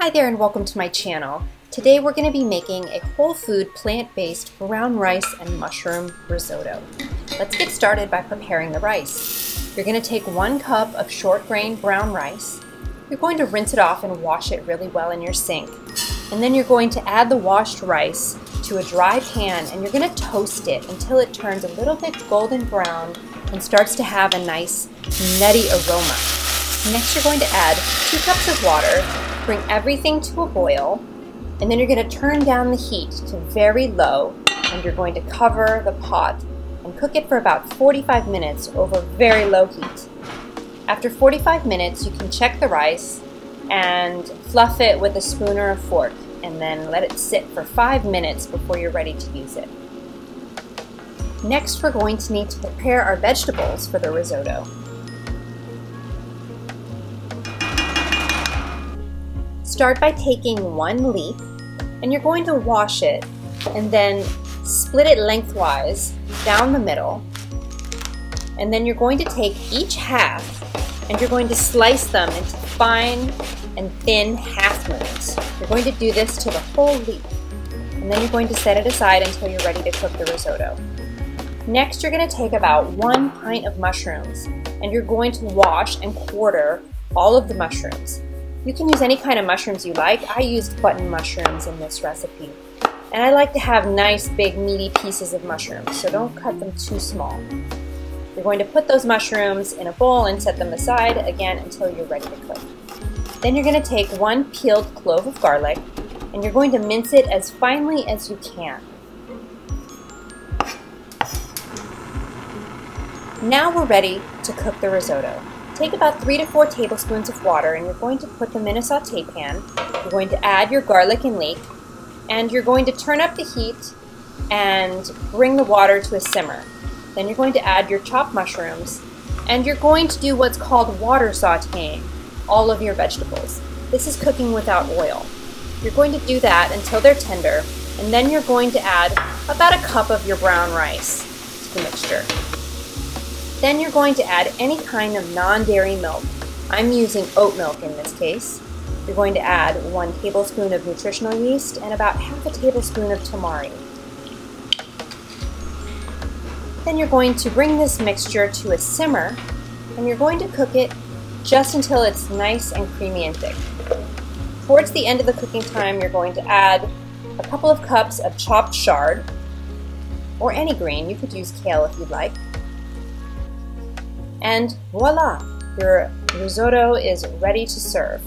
Hi there and welcome to my channel. Today we're going to be making a whole food plant-based brown rice and mushroom risotto. Let's get started by preparing the rice. You're going to take one cup of short grain brown rice. You're going to rinse it off and wash it really well in your sink. And then you're going to add the washed rice to a dry pan and you're going to toast it until it turns a little bit golden brown and starts to have a nice nutty aroma. Next you're going to add two cups of water Bring everything to a boil, and then you're going to turn down the heat to very low, and you're going to cover the pot and cook it for about 45 minutes over very low heat. After 45 minutes, you can check the rice and fluff it with a spoon or a fork, and then let it sit for five minutes before you're ready to use it. Next, we're going to need to prepare our vegetables for the risotto. Start by taking one leek and you're going to wash it and then split it lengthwise down the middle. And then you're going to take each half and you're going to slice them into fine and thin half moons. You're going to do this to the whole leek. And then you're going to set it aside until you're ready to cook the risotto. Next, you're going to take about one pint of mushrooms and you're going to wash and quarter all of the mushrooms. You can use any kind of mushrooms you like. I used button mushrooms in this recipe. And I like to have nice big meaty pieces of mushrooms, so don't cut them too small. You're going to put those mushrooms in a bowl and set them aside again until you're ready to cook. Then you're going to take one peeled clove of garlic and you're going to mince it as finely as you can. Now we're ready to cook the risotto. Take about 3 to 4 tablespoons of water and you're going to put them in a saute pan. You're going to add your garlic and leek and you're going to turn up the heat and bring the water to a simmer. Then you're going to add your chopped mushrooms and you're going to do what's called water sauteing all of your vegetables. This is cooking without oil. You're going to do that until they're tender and then you're going to add about a cup of your brown rice to the mixture. Then you're going to add any kind of non-dairy milk. I'm using oat milk in this case. You're going to add one tablespoon of nutritional yeast and about half a tablespoon of tamari. Then you're going to bring this mixture to a simmer and you're going to cook it just until it's nice and creamy and thick. Towards the end of the cooking time, you're going to add a couple of cups of chopped chard, or any green, you could use kale if you'd like, and voila, your risotto is ready to serve.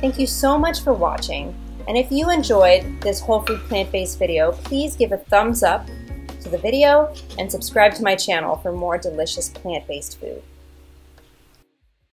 Thank you so much for watching. And if you enjoyed this whole food plant-based video, please give a thumbs up to the video and subscribe to my channel for more delicious plant-based food.